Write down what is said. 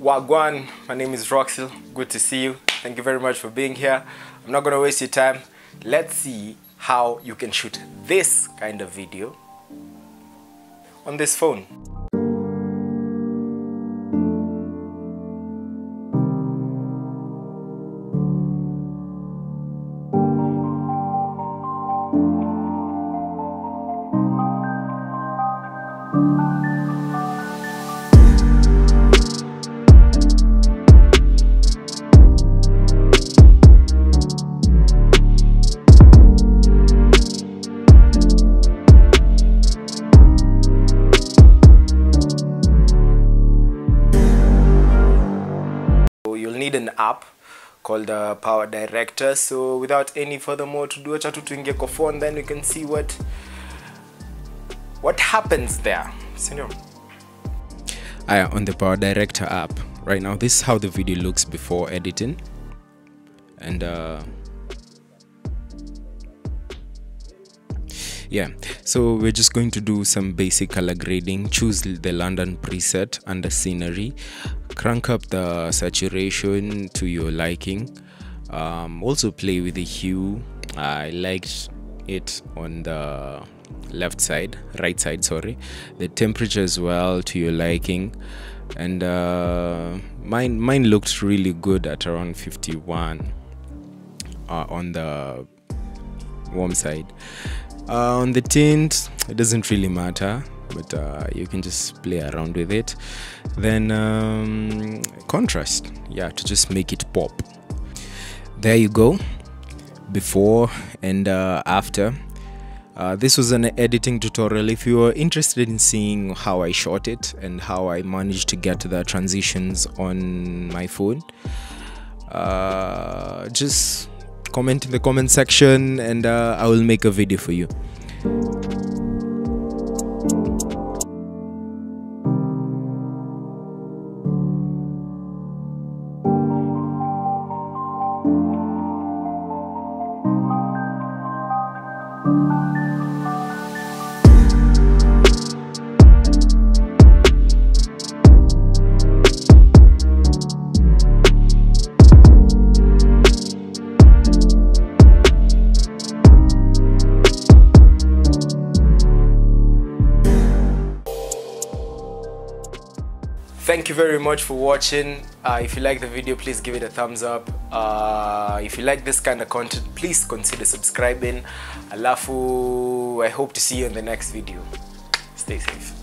Wagwan, my name is Roxil. Good to see you. Thank you very much for being here. I'm not gonna waste your time. Let's see how you can shoot this kind of video on this phone. So an app called uh, Power Director. So without any further more to do, acha tu tuingie kwa phone, then we can see what what happens there. Senior. Aya, on the Power Director app. Right now, this is how the video looks before editing. And uh, yeah, so we're just going to do some basic color grading. Choose the London preset under scenery. Crank up the saturation to your liking. Um, also play with the hue. I liked it on the left side right side sorry the temperature as well to your liking and uh, mine mine looked really good at around 51 uh, on the warm side. Uh, on the tint it doesn't really matter but uh, you can just play around with it. Then um, contrast. Yeah to just make it pop. There you go. Before and uh, after. Uh, this was an editing tutorial. If you are interested in seeing how I shot it and how I managed to get the transitions on my phone, uh, just comment in the comment section and uh, I will make a video for you. Thank you very much for watching. Uh, if you like the video please give it a thumbs up. Uh, if you like this kind of content please consider subscribing. Alafu i hope to see you in the next video. Stay safe